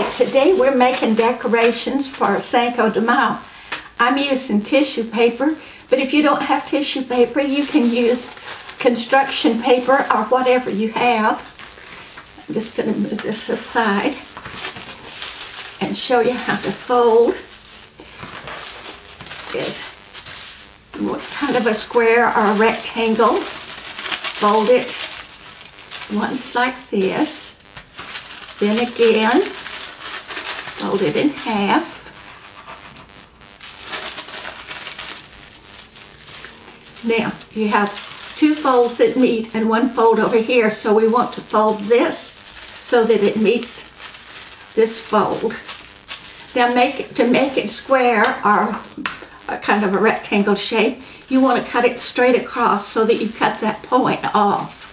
right, today we're making decorations for Cinco de Mayo. I'm using tissue paper, but if you don't have tissue paper, you can use construction paper or whatever you have. I'm just gonna move this aside and show you how to fold. Is kind of a square or a rectangle. Fold it once like this. Then again, fold it in half. Now, you have two folds that meet and one fold over here, so we want to fold this so that it meets this fold. Now, make to make it square or a kind of a rectangle shape, you want to cut it straight across so that you cut that point off.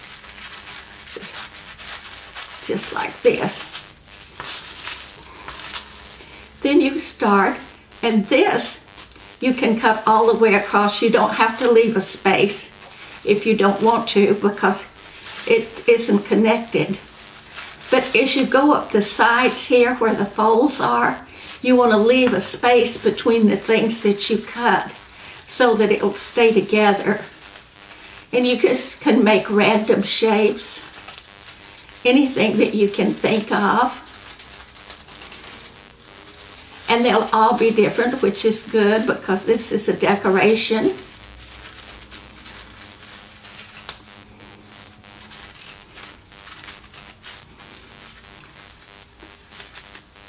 Just like this. Then you start, and this you can cut all the way across. You don't have to leave a space if you don't want to because it isn't connected. But as you go up the sides here where the folds are, you want to leave a space between the things that you cut so that it will stay together. And you just can make random shapes, anything that you can think of. And they'll all be different, which is good because this is a decoration.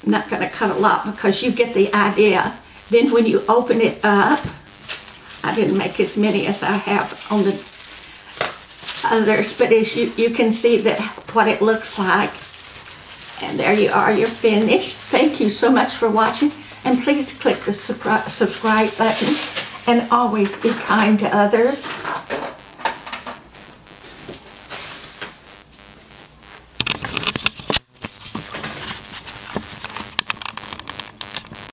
I'm not going to cut a lot because you get the idea. Then when you open it up, I didn't make as many as I have on the others, but as you, you can see that what it looks like. And there you are, you're finished. Thank you so much for watching. And please click the subscribe button and always be kind to others.